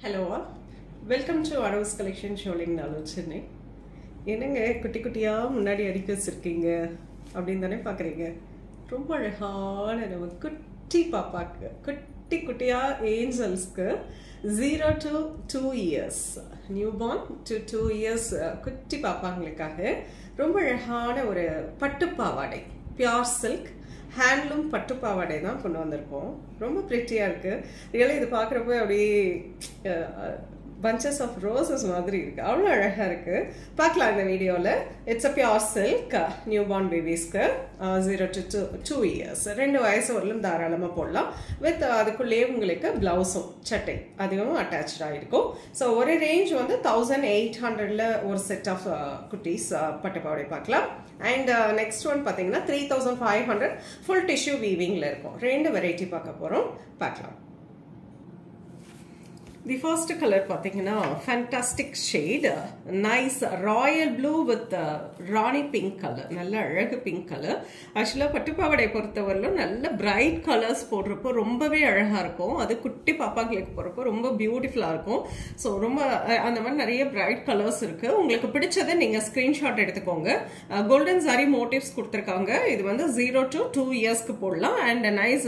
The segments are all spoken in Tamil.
ஹலோ வெல்கம் டு அரவுஸ் கலெக்ஷன் ஷோலிங் நாளும் சென்னை என்னங்க குட்டி குட்டியாக முன்னாடி அடிக்க வச்சுருக்கீங்க? அப்படின்னு தானே பார்க்குறீங்க ரொம்ப அழகான நம்ம குட்டி பாப்பாக்கு குட்டி குட்டியாக ஏஞ்சல்ஸ்க்கு zero to two years new born to two years குட்டி பாப்பாங்களுக்காக ரொம்ப அழகான ஒரு பட்டு பாவாடை பியார் சில்க் ஹேண்ட்லூம் பட்டு பாவாடை தான் கொண்டு வந்திருக்கோம். ரொம்ப ப்ரிட்டியாக இருக்குது ரியலாக இது பார்க்குறப்போ அப்படியே பஞ்சஸ் ஆஃப் ரோசஸ் மாதிரி இருக்குது அவ்வளோ அழகாக இருக்குது பார்க்கலாம் இந்த வீடியோவில் it's a pure silk new born பேபிஸ்க்கு zero to two two years ரெண்டு வயசு வரலும் தாராளமாக போடலாம் வித் uh, அதுக்குள்ளேயே உங்களுக்கு ப்ளவுஸும் சட்டை அதுவும் அட்டாச்சாக இருக்கும் ஸோ ஒரு ரேஞ்ச் வந்து தௌசண்ட் எயிட் ஹண்ட்ரடில் ஒரு செட் ஆஃப் uh, குட்டீஸ் uh, பட்டுப்பாவடை பார்க்கலாம். அண்ட் நெக்ஸ்ட் ஒன் பார்த்தீங்கன்னா three thousand five hundred full tissue வீவிங்கில் இருக்கும். ரெண்டு வெரைட்டி பார்க்க போகிறோம் பார்க்கலாம். தி ஃபர்ஸ்ட் கலர் பார்த்தீங்கன்னா fantastic shade nice royal blue with rani pink colour நல்ல அழகு பிங்க் கலர் ஆக்சுவலாக பட்டுப்பாவடை பொறுத்தவரையிலும் நல்ல பிரைட் கலர்ஸ் போடுறப்போ ரொம்பவே அழகாக இருக்கும். அது குட்டி பாப்பாங்களுக்கு போகிறப்போ ரொம்ப பியூட்டிஃபுல்லாக இருக்கும். ஸோ ரொம்ப அந்த மாதிரி நிறைய பிரைட் கலர்ஸ் இருக்குது உங்களுக்கு பிடிச்சதை நீங்கள் ஸ்க்ரீன்ஷாட் எடுத்துக்கோங்க. கோல்டன் சாரி மோட்டிவ்ஸ் கொடுத்துருக்காங்க. இது வந்து ஜீரோ டு டூ இயர்ஸ்க்கு போடலாம். And nice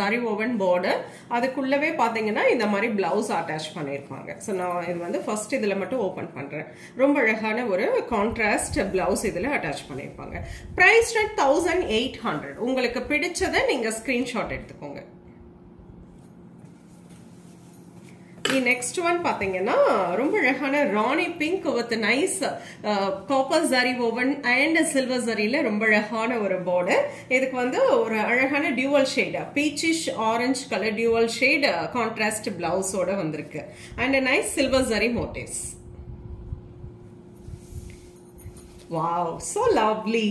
zari woven border அதுக்குள்ளவே பார்த்தீங்கன்னா இந்த மாதிரி பிளவுஸ் அட்டாச் பண்ணியிருப்பாங்க. ஸோ நான் இது வந்து ஃபர்ஸ்ட் இதில் மட்டும் ஓப்பன் பண்ணுறேன் ரொம்ப அழகான ஒரு கான்ட்ராஸ்ட் பிளவுஸ் இதில் அட்டாச் பண்ணியிருப்பாங்க. Price red thousand eight hundred உங்களுக்கு பிடிச்சதை நீங்கள் ஸ்க்ரீன்ஷாட் எடுத்துக்கோங்க தி நெக்ஸ்ட் ஒன் பார்த்தீங்கன்னா ரொம்ப அழகான rani pink with nice copper zari woven and silver ஜரியில் ரொம்ப அழகான ஒரு பார்டர் இதுக்கு வந்து ஒரு அழகான dual shade peachish orange colour dual shade contrast பிளவுஸோட வந்திருக்கு. And nice silver zari motifs wow so lovely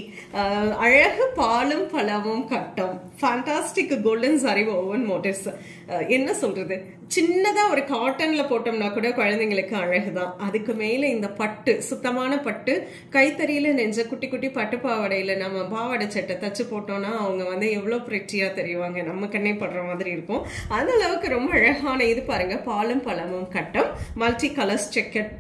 அழகு பாலும் பழமும் கட்டம். Fantastic golden zari woven motifs என்ன சொல்றது? சின்னதா ஒரு காட்டன்ல போட்டோம்னா கூட குழந்தைங்களுக்கு அழகுதான். அதுக்கு மேல இந்த பட்டு சுத்தமான பட்டு கைத்தறியில நெஞ்ச குட்டி குட்டி பட்டு பாவாடையில் நம்ம பாவாடை சட்டை தச்சு போட்டோம்னா அவங்க வந்து எவ்வளவு பிரிட்டியா தெரிவாங்க. நம்ம கண்ணே படுற மாதிரி இருக்கும். அந்த அளவுக்கு ரொம்ப அழகான இது பாருங்க. பாலும் பழமும் கட்டம். மல்டி கலர்ஸ் செக்கட்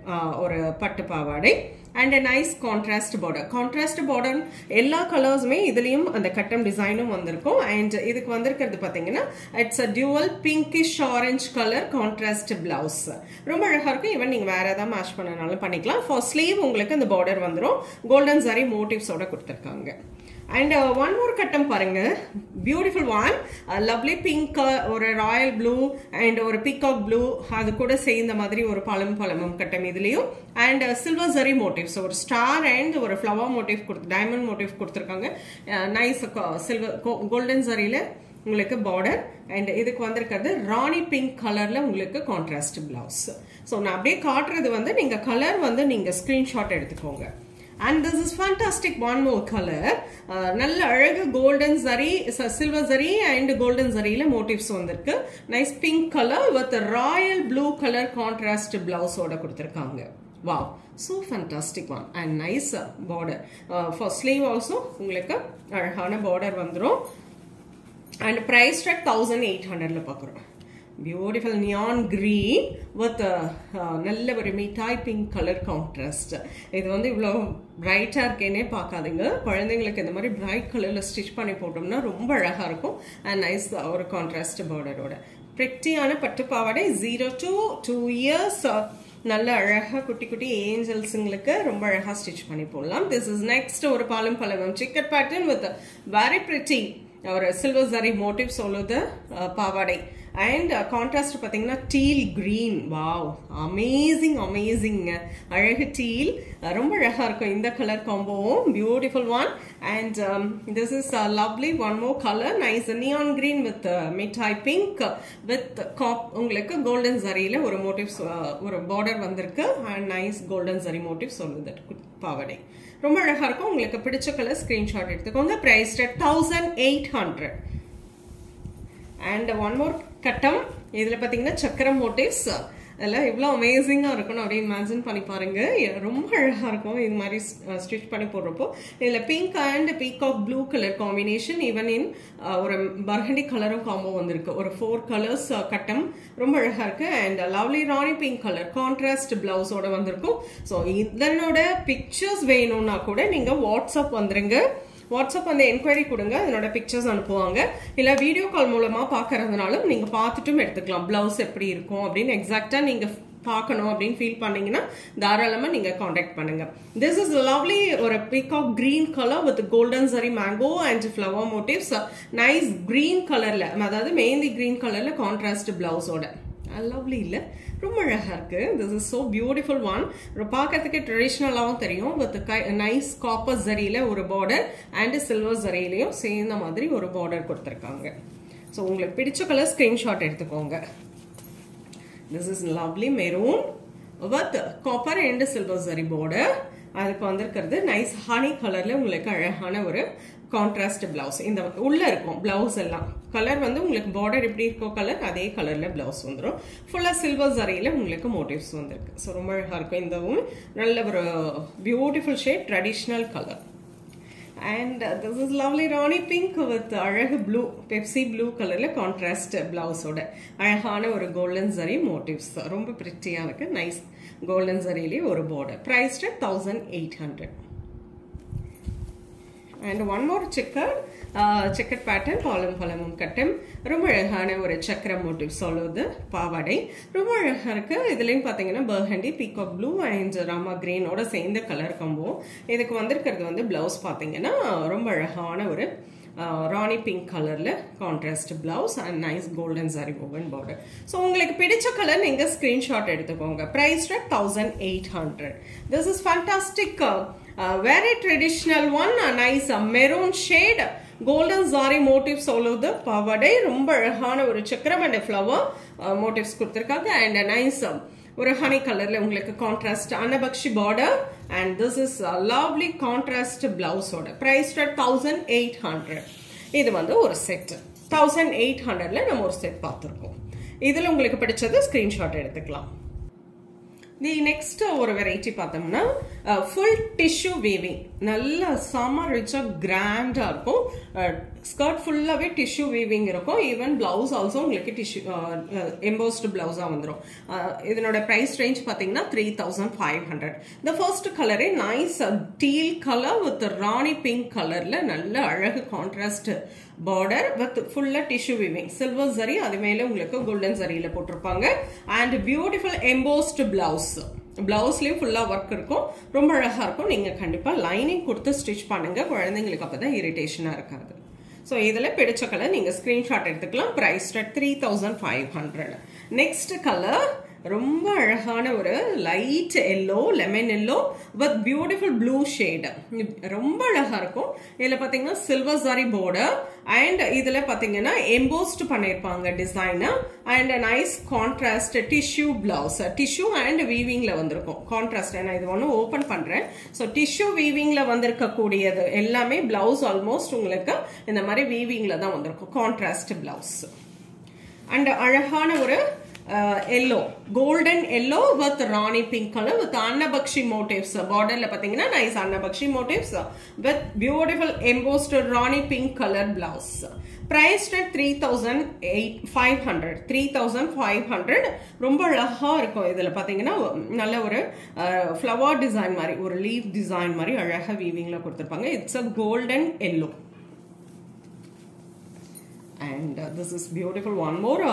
ஒரு பட்டு பாவாடை. And nice contrast border contrast border எல்லா கலர்ஸுமே இதுலேயும் அந்த கட்டம் டிசைனும் வந்திருக்கும். அண்ட் இதுக்கு வந்திருக்கிறது பார்த்தீங்கன்னா it's a dual pinkish orange colour contrast blouse ரொம்ப அழகாக இருக்கும். ஈவன் நீங்கள் வேற ஏதாவது மேட்ச் பண்ணனாலும் பண்ணிக்கலாம். ஃபார் ஸ்லீவ் உங்களுக்கு அந்த பார்டர் வந்துடும் கோல்டன் சாரி மோட்டிவ்ஸோட கொடுத்துருக்காங்க. அண்ட் ஒன் மோர் கட்டம் பாருங்க. பியூட்டிஃபுல் ஒன் லவ்லி பிங்க் ஒரு ராயல் ப்ளூ அண்ட் ஒரு பீகாக் ப்ளூ அது கூட சேர்ந்த மாதிரி ஒரு பழம் பழமும் கட்டம் இதுலேயும். அண்ட் சில்வர் ஜரி மோட்டிவ்ஸ் ஒரு ஸ்டார் அண்ட் ஒரு ஃப்ளவர் மோட்டிவ் கொடுத்து டைமண்ட் மோட்டிவ் கொடுத்துருக்காங்க. நைஸ் சில்வர் கோல்டன் ஜரியில் உங்களுக்கு பார்டர் அண்ட் இதுக்கு வந்திருக்கிறது ராணி பிங்க் கலரில் உங்களுக்கு கான்ட்ராஸ்ட் பிளவுஸ் ஸோ நான் அப்படியே காட்டுறது வந்து நீங்கள் கலர் வந்து நீங்கள் ஸ்க்ரீன்ஷாட் எடுத்துக்கோங்க. And this is fantastic one more colour நல்ல அழகு golden zari silver zari and golden சரியில் motifs வந்திருக்கு. Nice pink colour with royal blue colour contrast பிளவுஸோட கொடுத்துருக்காங்க. Wow so fantastic one and nice border for sleeve also உங்களுக்கு அழகான பார்டர் வந்துடும் and price at thousand eight ஹண்ட்ரட்ல பார்க்குறோம் பியூட்டிஃபுல் நியான் கிரீன் வித் நல்ல ஒரு மிட்டாய் பிங்க் கலர் கான்ட்ராஸ்ட் இது வந்து இவ்வளோ பிரைட்டாக இருக்கேனே பார்க்காதுங்க. குழந்தைங்களுக்கு இந்த மாதிரி பிரைட் கலரில் ஸ்டிச் பண்ணி போட்டோம்னா ரொம்ப அழகாக இருக்கும். அண்ட் நைஸ் ஒரு கான்ட்ராஸ்ட் பார்டரோட ப்ரெக்டியான பட்டு பாவாடை ஜீரோ டு டூ இயர்ஸ் நல்ல அழகாக குட்டி குட்டி ஏஞ்சல்ஸுங்களுக்கு ரொம்ப அழகாக ஸ்டிச் பண்ணி போடலாம். திஸ் இஸ் நெக்ஸ்ட் ஒரு பாலும் பழகம் chicken pattern with very pretty ஒரு சில்வர் சரி மோட்டிவ்ஸ் உள்ளது பாவாடை. அண்ட் கான்ட்ராஸ்ட் uh, பார்த்தீங்கன்னா teal green wow amazing amazing அழகு டீல் ரொம்ப அழகாக இருக்கும் இந்த colour காம்போவும் beautiful one and this is lovely one more colour nice neon green with மிட்டாய் பிங்க் வித் காப் உங்களுக்கு கோல்டன் ஜரியில் ஒரு மோட்டிவ்ஸ் uh, ஒரு பார்டர் வந்திருக்கு. And nice golden zari motif சொல்லுது. பாவடை. ரொம்ப அழகாக இருக்கும். உங்களுக்கு பிடிச்ச கலர் ஸ்க்ரீன்ஷாட் எடுத்துக்கோங்க. Price thousand eight hundred and one more கட்டம். இதில் பார்த்தீங்கன்னா சக்கரம் மோட்டிவ்ஸ் எல்லாம் இவ்வளோ அமேசிங்காக இருக்கணும் அப்படியே இமேஜின் பண்ணி பாருங்கள் ரொம்ப அழகாக இருக்கும். இது மாதிரி ஸ்டிச் பண்ணி போடுறப்போ. இதில் pink and peak of blue colour combination even in ஒரு பர்கண்டி கலரும் காம்போ வந்திருக்கு. ஒரு ஃபோர் கலர்ஸ் கட்டம். ரொம்ப அழகாக இருக்குது and lovely rani pink colour contrast ப்ளவுஸோட வந்திருக்கும். ஸோ இதனோட பிக்சர்ஸ் வேணும்னா கூட நீங்கள் வாட்ஸ்அப் வந்துருங்க. வாட்ஸ்அப் வந்து என்கொயரி கொடுங்க அதனோட பிக்சர்ஸ் அனுப்புவாங்க. இல்லை வீடியோ கால் மூலமாக பார்க்கறதுனாலும் நீங்கள் பார்த்துட்டும் எடுத்துக்கலாம். ப்ளவுஸ் எப்படி இருக்கும் அப்படின்னு எக்ஸாக்டாக நீங்கள் பார்க்கணும் அப்படின்னு ஃபீல் பண்ணீங்கன்னா தாராளமாக நீங்கள் காண்டாக்ட் பண்ணுங்க. திஸ் இஸ் லவ்லி ஒரு peacock green colour with golden சரி mango and flower motifs nice green கலரில் அதாவது மெஹந்தி க்ரீன் கலரில் கான்ட்ராஸ்ட் பிளவுஸோட லவ்லி இல்லை. ரொம்ப அழகாக இருக்குது this is so beautiful one பார்க்கறதுக்கே ட்ரெடிஷ்னலாகவும் தெரியும். வித் கை நைஸ் காப்பர் ஜரியில் ஒரு பார்டர் அண்டு சில்வர் ஜரியிலையும் சேர்ந்த மாதிரி ஒரு பார்டர் கொடுத்துருக்காங்க. ஸோ உங்களுக்கு பிடிச்ச கலர் ஸ்க்ரீன்ஷாட் எடுத்துக்கோங்க. This is lovely maroon with copper and silver zari border அதுக்கு வந்திருக்கிறது. நைஸ் ஹனி கலர்ல உங்களுக்கு அழகான ஒரு கான்ட்ராஸ்ட் பிளவுஸ் இந்த உள்ள இருக்கும் பிளவுஸ் எல்லாம். கலர் வந்து உங்களுக்கு பார்டர் எப்படி இருக்கோ கலர் அதே கலர்ல பிளவுஸ் வந்துடும் ஃபுல்லா சில்வர் ஜரியில உங்களுக்கு மோட்டிவ்ஸ் வந்திருக்கு. ஸோ ரொம்ப அழகா இருக்கும். இந்தவும் நல்ல ஒரு beautiful shade traditional colour and this is lovely rani pink with அழகு ப்ளூ பெப்சி ப்ளூ கலரில் கான்ட்ராஸ்ட் பிளவுஸோட அழகான ஒரு கோல்டன் சரி மோட்டிவ்ஸ் ரொம்ப பிரிட்டியாக இருக்கு. நைஸ் கோல்டன் சரிலேயே ஒரு border priced thousand eight hundred and one more checker checker pattern பாலம் பழமும் கட்டம். ரொம்ப அழகான ஒரு சக்கர மோட்டிவ் சொல்லுவது பாவாடை. ரொம்ப அழகாக இருக்குது இதுலேயும் பார்த்தீங்கன்னா burgundy peacock blue and rama கிரீனோட சேர்ந்த கலர் கம்போ இதுக்கு வந்திருக்கிறது வந்து பிளவுஸ் பார்த்தீங்கன்னா ரொம்ப அழகான ஒரு ராணி பிங்க் கலரில் contrast blouse and nice golden zari woven border so உங்களுக்கு பிடிச்ச கலர் நீங்கள் ஸ்க்ரீன்ஷாட் எடுத்துக்கோங்க. Price thousand eight hundred this is fantastic very traditional one nice maroon shade golden zari motifs சொல்லுது பவடை ரொம்ப அழகான ஒரு சக்கரம் அண்ட் ஃப்ளவர் மோட்டிவ்ஸ் கொடுத்துருக்காங்க அண்ட் நைஸ் ஒரு ஹனி கலர்ல உங்களுக்கு contrast annapakshi border and this is lovely contrast பிளவுஸோட price thousand eight hundred இது வந்து ஒரு செட் தௌசண்ட் எயிட் ஹண்ட்ரட்ல நம்ம ஒரு செட் பார்த்துருக்கோம். இதில் உங்களுக்கு பிடிச்சது ஸ்க்ரீன்ஷாட் எடுத்துக்கலாம். தி நெக்ஸ்ட் ஒரு வெரைட்டி பார்த்தோம்னா ஃபுல் டிஷ்யூ வீவிங் நல்லா செம்ம ரிச்சாக கிராண்டாக இருக்கும். ஸ்கர்ட் ஃபுல்லாகவே டிஷ்யூ வீவிங் இருக்கும். ஈவன் பிளவுஸ் ஆல்சோ உங்களுக்கு டிஷ்யூ எம்போஸ்டு பிளவுஸாக வந்துடும் இதனோட ப்ரைஸ் ரேஞ்ச் பார்த்தீங்கன்னா த்ரீ தௌசண்ட் ஃபைவ் ஹண்ட்ரட் இந்த ஃபர்ஸ்ட் கலரே nice deal colour with rani pink கலரில் நல்ல அழகு கான்ட்ராஸ்ட் பார்டர் வித் ஃபுல்லாக டிஷ்யூ வீவிங் சில்வர் சரி அது மேலே உங்களுக்கு கோல்டன் சரியில் போட்டிருப்பாங்க. அண்ட் பியூட்டிஃபுல் எம்போஸ்டு பிளவுஸ் பிளவுஸ்லயும் ஃபுல்லா ஒர்க் இருக்கும். ரொம்ப அழகா இருக்கும். நீங்க கண்டிப்பா லைனிங் கொடுத்து ஸ்டிச் பண்ணுங்க. குழந்தைங்களுக்கு அப்பதான் இரிட்டேஷனாக இருக்காது. ஸோ இதில் பிடிச்ச கலர் நீங்கள் ஸ்க்ரீன்ஷாட் எடுத்துக்கலாம். Price three thousand five hundred next colour ரொம்ப அழகான ஒரு light yellow lemon yellow with beautiful blue shade ரொம்ப அழகா இருக்கும். இதில் பார்த்தீங்கன்னா சில்வர் சாரி பார்டர் அண்ட் இதில் பார்த்தீங்கன்னா எம்போஸ்ட் பண்ணியிருப்பாங்க design and nice contrast tissue blouse tissue and வீவிங்கில் வந்திருக்கும். கான்ட்ராஸ்ட் நான் இது ஒன்று ஓப்பன் பண்ணுறேன் ஸோ டிஷ்யூ வீவிங்கில் வந்திருக்கக்கூடியது எல்லாமே பிளவுஸ் ஆல்மோஸ்ட் உங்களுக்கு இந்த மாதிரி வீவிங்கில் தான் வந்திருக்கும். கான்ட்ராஸ்ட் பிளவுஸ் அண்ட் அழகான ஒரு yellow golden yellow with rani pink colour with annapakshi motifs பார்டர்ல பாத்தீங்கன்னா nice annapakshi motifs with beautiful embossed rani pink colour blouse price three thousand eight five hundred three thousand five hundred ரொம்ப அழகா இருக்கும் இதில் பார்த்தீங்கன்னா நல்ல ஒரு ஃப்ளவர் டிசைன் மாதிரி ஒரு லீவ் டிசைன் மாதிரி அழகா வீவிங்கில் கொடுத்துருப்பாங்க it's a golden yellow and this is beautiful one more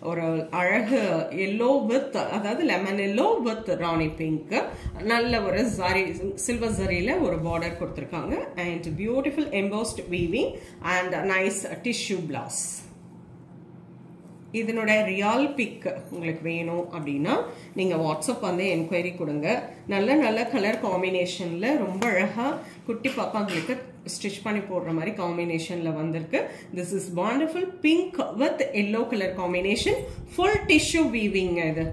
ஒரு அழகு எல்லோ வித் அதாவது lemon yellow with rani pink நல்ல ஒரு ஜரி சில்வர் ஜரியில் ஒரு பார்டர் கொடுத்துருக்காங்க. And beautiful embossed weaving and nice tissue blouse இதனோட ரியால் பிக் உங்களுக்கு வேணும் அப்படின்னா நீங்கள் வாட்ஸ்அப் வந்து என்கொயரி கொடுங்க. நல்ல நல்ல கலர் காம்பினேஷனில் ரொம்ப அழகாக குட்டி பாப்பாங்களுக்கு ஸ்டிச் பண்ணி போடுற மாதிரி காம்பினேஷனில் வந்திருக்கு. This is wonderful pink with yellow colour combination full tissue weaving இது.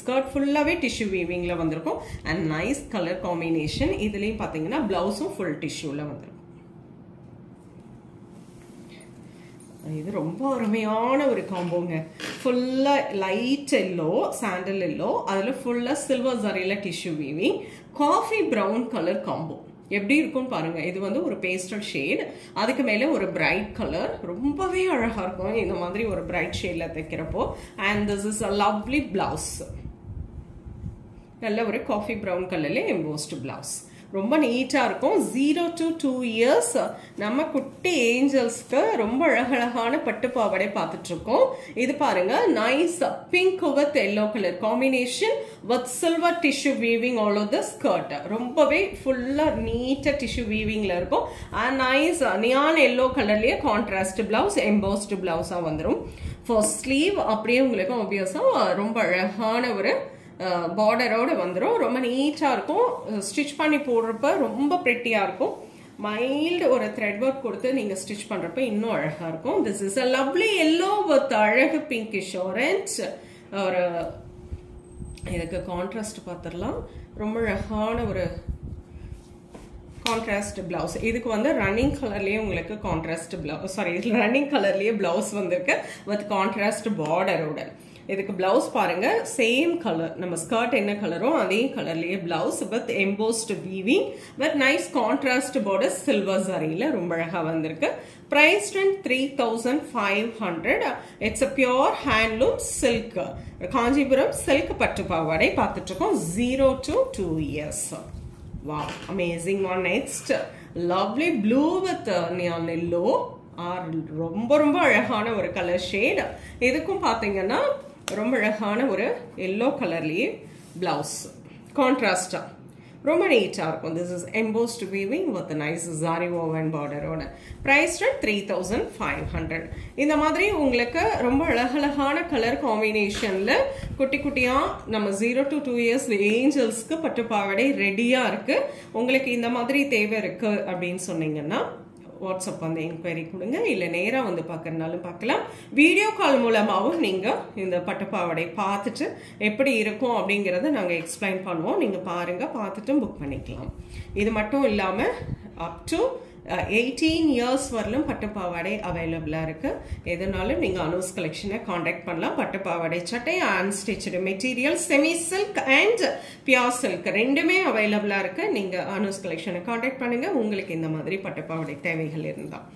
ஸ்கர்ட் ஃபுல்லாகவே டிஷ்யூ வீவிங்கில் வந்திருக்கும். அண்ட் நைஸ் கலர் காம்பினேஷன் இதுலேயும் பார்த்தீங்கன்னா ப்ளவுஸும் ஃபுல் டிஷ்யூவில் வந்திருக்கும். இது ரொம்ப அருமையான ஒரு காம்போங்க ஃபுல்லாக லைட் எல்லோ சாண்டல் எல்லோ அதில் ஃபுல்லாக silver ஜரியில் tissue weaving coffee brown colour combo எப்படி இருக்கும்னு பாருங்க. இது வந்து ஒரு பேஸ்டல் ஷேட் அதுக்கு மேலே ஒரு பிரைட் கலர் ரொம்பவே அழகாக இருக்கும். இந்த மாதிரி ஒரு பிரைட் ஷேடில் தைக்கிறப்போ. And this is a lovely blouse நல்ல ஒரு காஃபி ப்ரௌன் கலர்ல எம்போஸ்ட் பிளவுஸ் ரொம்ப நீட்டாக இருக்கும். ஜீரோ டு டூ இயர்ஸ் நம்ம குட்டி ஏஞ்சல்ஸ்க்கு ரொம்ப அழகழகான பட்டு பாவாடை பார்த்துட்ருக்கோம். இது பாருங்க nice pink with yellow colour combination with silver tissue weaving all over the skirt ரொம்பவே ஃபுல்லாக நீட்டாக டிஷ்யூ வீவிங்கில் இருக்கும். அண்ட் நைஸ் நியான் எல்லோ கலர்லேயே கான்ட்ராஸ்ட் பிளவுஸ் எம்போஸ்ட் பிளவுஸாக வந்துடும் ஃபர்ஸ்ட் ஸ்லீவ் அப்படியே உங்களுக்கு ஆப்வியஸாக ரொம்ப அழகான ஒரு பார்டரோடு வந்துடும் ரொம்ப நீட்டாக இருக்கும். ஸ்டிச் பண்ணி போடுறப்ப ரொம்ப ப்ரெட்டியாக இருக்கும். மைல்டு ஒரு த்ரெட் ஒர்க் கொடுத்து நீங்கள் ஸ்டிச் பண்ணுறப்ப இன்னும் அழகாக இருக்கும். This is a lovely yellow with அழகு பிங்கிஷ் ஆரஞ்ச் ஒரு இதுக்கு கான்ட்ராஸ்ட் பார்த்துடலாம் ரொம்ப அழகான ஒரு கான்ட்ராஸ்ட் பிளவுஸ் இதுக்கு வந்து ரன்னிங் கலர்லேயே உங்களுக்கு கான்ட்ராஸ்ட் பிளவுஸ் சாரி ரன்னிங் கலர்லேயே பிளவுஸ் வந்திருக்கு வித் கான்ட்ராஸ்ட் பார்டரோட இதுக்கு பிளவுஸ் பாருங்க. சேம் கலர் நம்ம ஸ்கர்ட் என்ன கலரோ அதே கலர்லயே blouse with embossed weaving with nice contrast border silver சரியில ரொம்ப அழகா வந்திருக்கு. Price rent three thousand five hundred it's a pure handloom silk Kanchipuram silk பட்டு பாவாடை பார்த்துட்டு இருக்கோம் zero to two years wow amazing one next lovely blue with neon yellow or ரொம்ப ரொம்ப அழகான ஒரு கலர் ஷேட் இதுக்கும் பார்த்தீங்கன்னா ரொம்ப அழகான ஒரு எல்லோ கலர்லேயே பிளவுஸ் கான்ட்ராஸ்டாக ரொம்ப நீட்டாக இருக்கும். This is embossed weaving with nice zari woven பார்டரோட price three thousand five hundred இந்த மாதிரி உங்களுக்கு ரொம்ப அழகழகான கலர் காம்பினேஷனில் குட்டி குட்டியாக நம்ம ஜீரோ டு டூ இயர்ஸ் ஏஞ்சல்ஸ்க்கு பட்டு பாவடை ரெடியாக இருக்குது உங்களுக்கு இந்த மாதிரி தேவை இருக்குது அப்படின்னு சொன்னீங்கன்னா வாட்ஸ்அப் வந்து என்கொயரி கொடுங்க. இல்லை நேராக வந்து பார்க்கறனாலும் பார்க்கலாம் வீடியோ கால் மூலமாகவும் நீங்கள் இந்த பட்டுப்பாவடை பார்த்துட்டு எப்படி இருக்கும் அப்படிங்கிறத நாங்கள் எக்ஸ்பிளைன் பண்ணுவோம். நீங்கள் பாருங்கள் பார்த்துட்டும் புக் பண்ணிக்கலாம். இது மட்டும் இல்லாமல் அப் டு எயிட்டீன் இயர்ஸ் வரலும் பட்டுப்பாவாடை அவைலபிளாக இருக்குது எதுனாலும் நீங்கள் அனூஸ் கலெக்ஷனை காண்டாக்ட் பண்ணலாம். பட்டுப்பாவாடை சட்டை unstitched material semi silk and pure silk ரெண்டுமே அவைலபிளாக இருக்குது நீங்கள் அனூஸ் கலெக்ஷனை காண்டாக்ட் பண்ணுங்கள் உங்களுக்கு இந்த மாதிரி பட்டுப்பாவாடை தேவைகள் இருந்தால்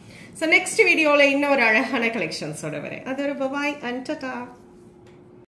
ஸோ நெக்ஸ்ட் வீடியோவில் இன்னொரு அழகான கலெக்ஷன்ஸோட வரேன். அது ஒரு பபாய் அண்ட் டா